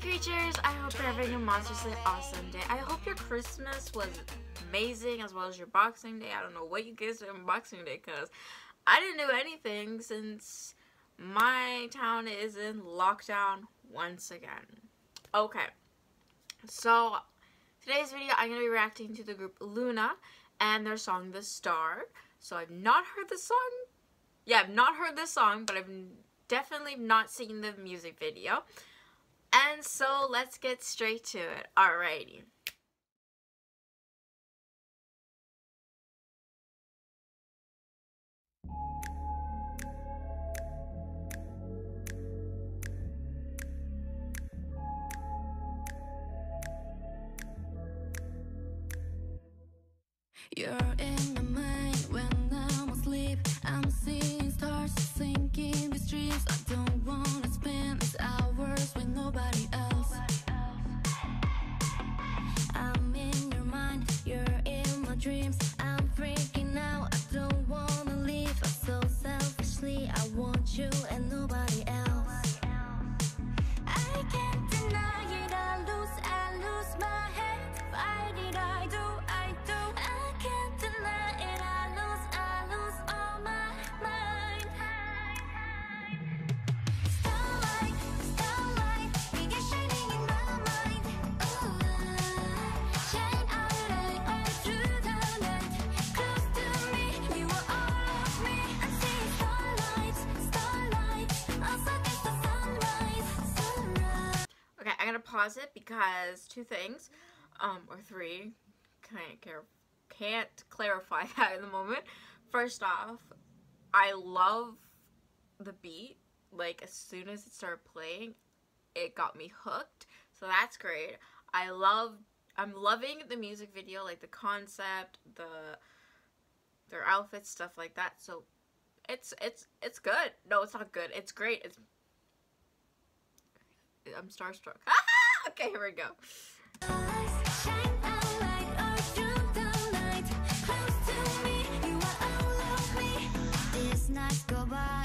Creatures, I hope you're having a monstrously awesome day. I hope your Christmas was amazing as well as your Boxing Day. I don't know what you guys did on Boxing Day because I didn't do anything since my town is in lockdown once again. Okay, so today's video I'm going to be reacting to the group Loona and their song The Star. So I've not heard the song. Yeah, I've not heard this song, but I've definitely not seen the music video. And so let's get straight to it. Alrighty. You're in my mind when I'm asleep. I'm seeing stars sinking these dreams. I don't It because two things, um, or three, can't care, can't clarify that in the moment. First off, I love the beat. Like as soon as it started playing, it got me hooked. So that's great. I love, I'm loving the music video, like the concept, the their outfits, stuff like that. So it's it's it's good. No, it's not good. It's great. It's I'm starstruck. okay, here we go. A light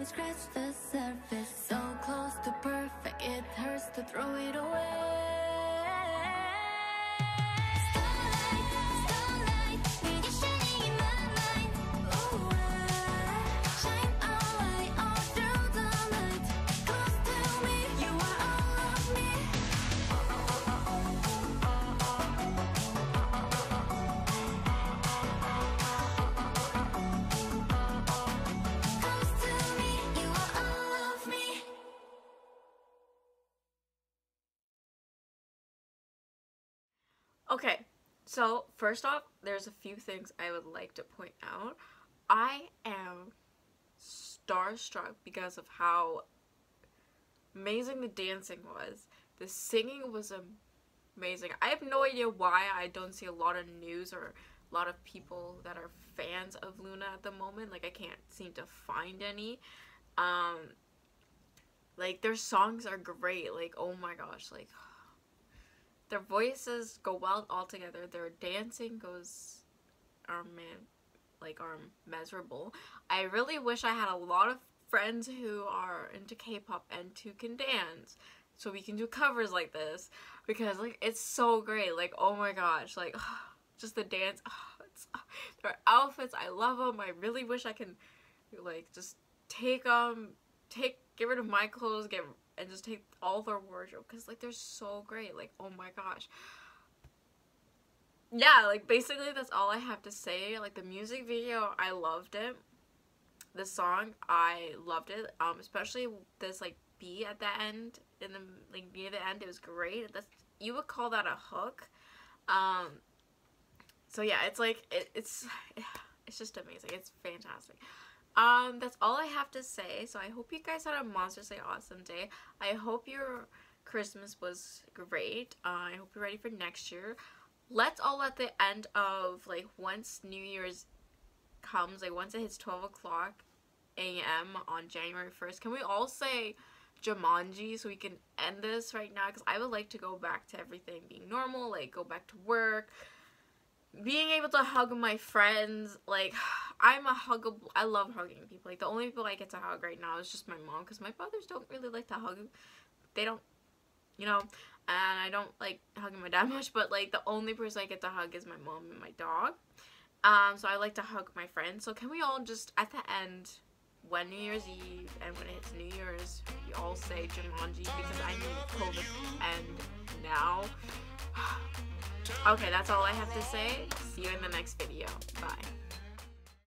only scratched the surface. So close to perfect, it hurts to throw it away. Okay, so first off, there's a few things I would like to point out. I am starstruck because of how amazing the dancing was. The singing was amazing. I have no idea why I don't see a lot of news or a lot of people that are fans of Loona at the moment. Like I can't seem to find any. Um like their songs are great. Like oh my gosh, like their voices go well all together. Their dancing goes, are man, like are miserable. I really wish I had a lot of friends who are into K-pop and who can dance, so we can do covers like this because like it's so great. Like oh my gosh, like just the dance. it's, their outfits, I love them. I really wish I can like just take um take get rid of my clothes, get and just take all their wardrobe because like they're so great. Like oh my gosh. Yeah, like basically that's all I have to say. Like the music video, I loved it. The song, I loved it. Um, especially this like B at the end, in the like near the end, it was great. That's you would call that a hook. Um, so yeah, it's like it, it's it's just amazing. It's fantastic. Um, that's all I have to say. So I hope you guys had a Monsters Say Awesome day. I hope your Christmas was great. Uh, I hope you're ready for next year. Let's all at the end of like once New Year's comes, like once it hits twelve o'clock a.m. on January first, can we all say Jumanji so we can end this right now? Because I would like to go back to everything being normal, like go back to work, being able to hug my friends like i'm a huggable i love hugging people. Like the only people i get to hug right now is just my mom because my brothers don't really like to hug they don't you know and i don't like hugging my dad much but like the only person i get to hug is my mom and my dog. Um so i like to hug my friends. So can we all just at the end when new year's eve and when it's new year's we all say jumanji because i need covid to end now Okay, that's all I have to say. See you in the next video. Bye.